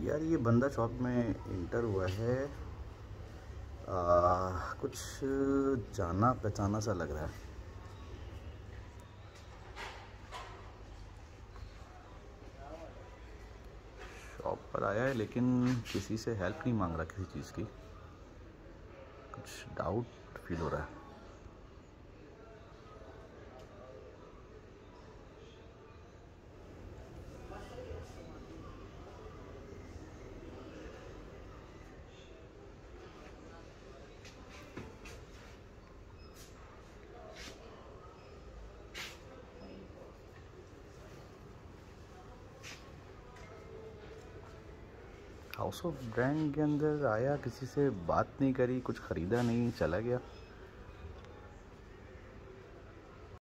यार ये बंदा शॉप में इंटर हुआ है। आ, कुछ जाना पहचाना सा लग रहा है। शॉप पर आया है लेकिन किसी से हेल्प नहीं मांग रहा किसी चीज़ की। कुछ डाउट फील हो रहा है। हाउस ऑफ़ ब्रांड के अंदर आया, किसी से बात नहीं करी, कुछ ख़रीदा नहीं, चला गया।